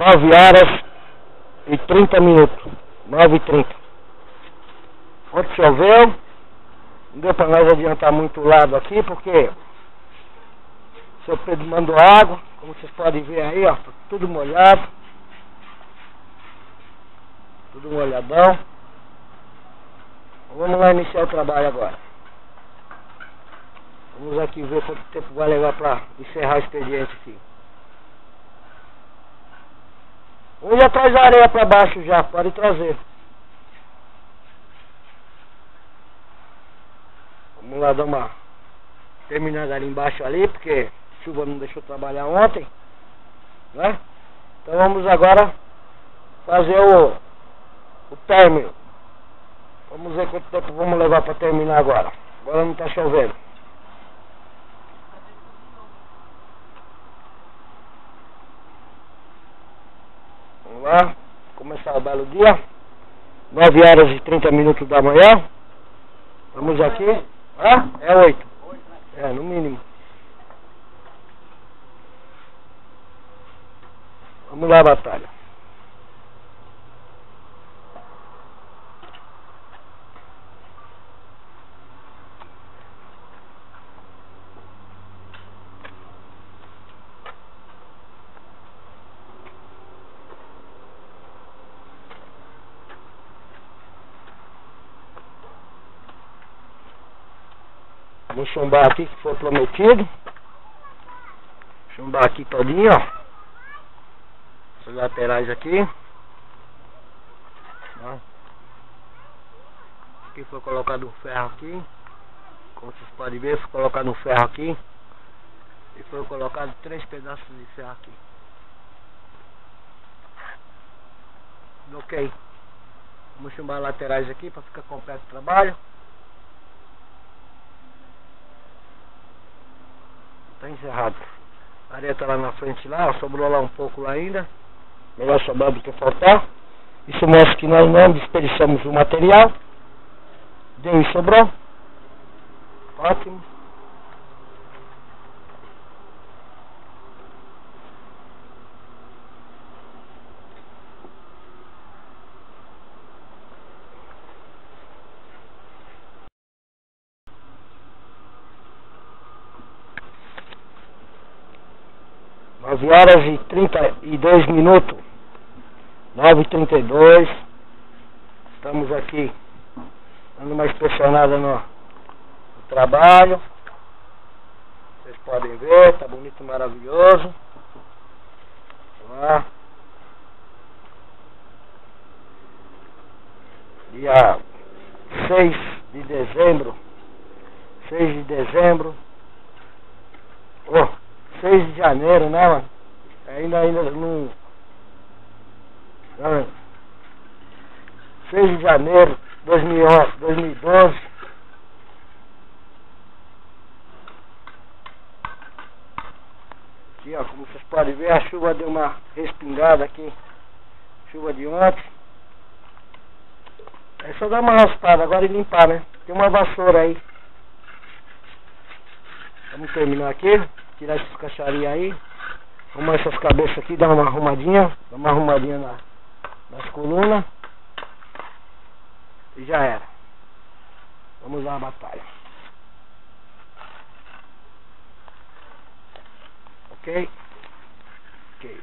9 horas e 30 minutos. 9 e 30. Ontem choveu. Não deu para nós adiantar muito o lado aqui, porque o seu Pedro mandou água. Como vocês podem ver aí, ó. Tá tudo molhado. Tudo molhadão. Vamos lá iniciar o trabalho agora. Vamos aqui ver quanto tempo vai levar para encerrar o expediente aqui. Um já traz areia para baixo já, pode trazer. Vamos lá dar uma terminada ali embaixo ali, porque chuva não deixou trabalhar ontem. Né? Então vamos agora fazer o, o término. Vamos ver quanto tempo vamos levar para terminar agora. Agora não está chovendo. Vamos lá. Começar o belo dia. 9 horas e 30 minutos da manhã. Vamos aqui. Ah, é 8. É, no mínimo. Vamos lá, batalha. Vou chumbar aqui que foi prometido. Chumbar aqui todinho, ó. As laterais aqui. Ó. Aqui foi colocado um ferro aqui. Como vocês podem ver, foi colocado um ferro aqui. E foi colocado três pedaços de ferro aqui. Ok. Vamos chumbar laterais aqui para ficar completo o trabalho. Tá encerrado. A areia tá lá na frente lá, sobrou lá um pouco lá ainda. Melhor sobrar do que faltar. Isso mostra que nós não desperdiçamos o material. Deu e sobrou. Ótimo. Nove horas e trinta e dois minutos. Nove e trinta e dois. Estamos aqui dando uma inspecionada no, no trabalho. Vocês podem ver, tá bonito, maravilhoso. Lá. Dia 6 de dezembro. 6 de dezembro. Oh, 6 de janeiro, né, mano? Ainda, ainda não. Não, 6 de janeiro de 2011, 2012. Aqui, ó, como vocês podem ver, a chuva deu uma respingada aqui. Chuva de ontem. É só dar uma raspada agora e limpar, né? Tem uma vassoura aí. Vamos terminar aqui. Tirar essas caixarias aí. Arrumar essas cabeças aqui, dar uma arrumadinha. Dar uma arrumadinha na, nas colunas. E já era. Vamos lá a batalha. Ok? Ok.